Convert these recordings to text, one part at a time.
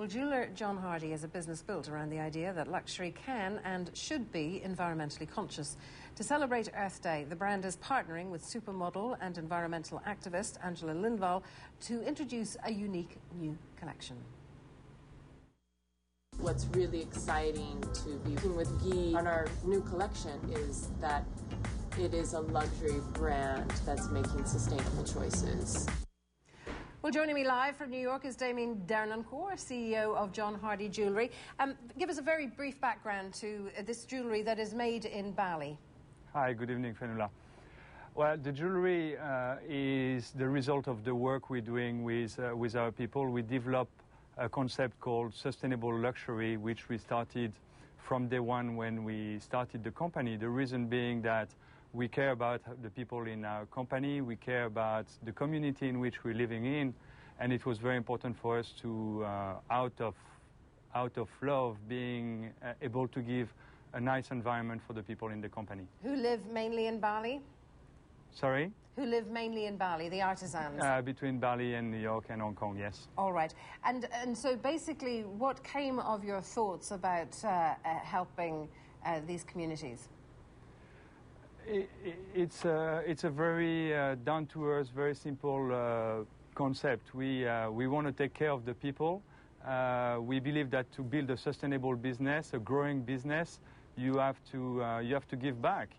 Well, jeweller John Hardy is a business built around the idea that luxury can and should be environmentally conscious. To celebrate Earth Day, the brand is partnering with supermodel and environmental activist Angela Lindvall to introduce a unique new collection. What's really exciting to be working with Guy on our new collection is that it is a luxury brand that's making sustainable choices. Well, joining me live from New York is Damien Dernoncourt, CEO of John Hardy Jewellery. Um, give us a very brief background to this jewellery that is made in Bali. Hi, good evening, Fionnuala. Well, the jewellery uh, is the result of the work we're doing with, uh, with our people. We develop a concept called sustainable luxury, which we started from day one when we started the company. The reason being that we care about the people in our company, we care about the community in which we're living in, and it was very important for us to, uh, out of out of love, being uh, able to give a nice environment for the people in the company. Who live mainly in Bali? Sorry? Who live mainly in Bali, the artisans? Uh, between Bali and New York and Hong Kong, yes. All right. And, and so basically, what came of your thoughts about uh, uh helping uh, these communities? It's, a, it's a very uh, down to earth, very simple uh, concept. We, uh, we want to take care of the people. Uh, we believe that to build a sustainable business, a growing business, you have to, uh, you have to give back.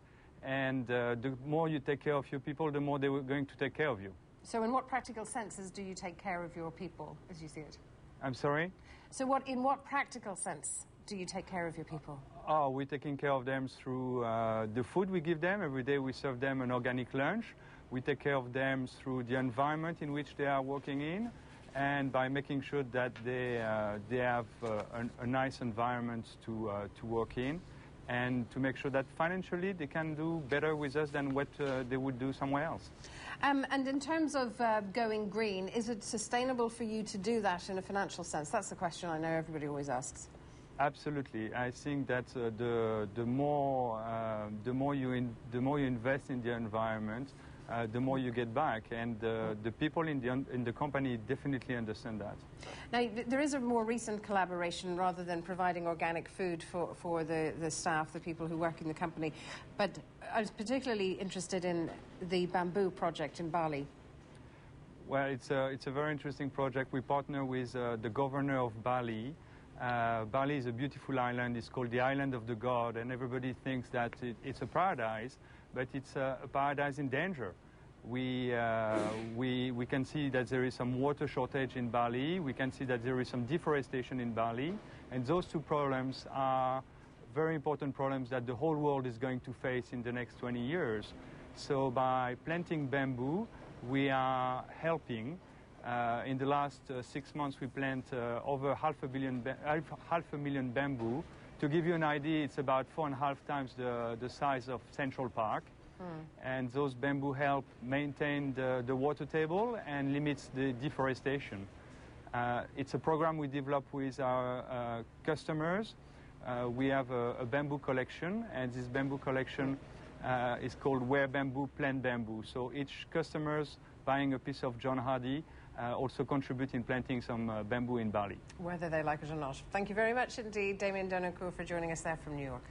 And uh, the more you take care of your people, the more they're going to take care of you. So, in what practical senses do you take care of your people as you see it? I'm sorry? So, what, in what practical sense do you take care of your people? Oh, we're taking care of them through uh, the food we give them. Every day we serve them an organic lunch. We take care of them through the environment in which they are working in and by making sure that they, uh, they have uh, a, a, nice environment to, uh, to work in and to make sure that financially they can do better with us than what uh, they would do somewhere else. Um, and in terms of uh, going green, is it sustainable for you to do that in a financial sense? That's the question I know everybody always asks. Absolutely, I think that uh, the the more uh, the more you in, the more you invest in the environment, uh, the more you get back, and uh, the people in the in the company definitely understand that. Now, there is a more recent collaboration rather than providing organic food for, for the, the staff, the people who work in the company. But I was particularly interested in the bamboo project in Bali. Well, it's a it's a very interesting project. We partner with uh, the governor of Bali. Uh, Bali is a beautiful island. It's called the Island of the God, and everybody thinks that it, it's a paradise, but it's a, a paradise in danger. We, uh, we, we can see that there is some water shortage in Bali. We can see that there is some deforestation in Bali. And those two problems are very important problems that the whole world is going to face in the next 20 years. So by planting bamboo, we are helping uh, in the last uh, six months, we planted uh, over half a, billion half a million bamboo. To give you an idea, it's about four and a half times the, the size of Central Park. Mm. And those bamboo help maintain the, the water table and limits the deforestation. Uh, it's a program we develop with our uh, customers. Uh, we have a, a, bamboo collection, and this bamboo collection is called Wear Bamboo, Plant Bamboo. So each customer's buying a piece of John Hardy uh, also contribute in planting some uh, bamboo in Bali. Whether they like it or not. Thank you very much indeed, Damien Dernoncourt, for joining us there from New York.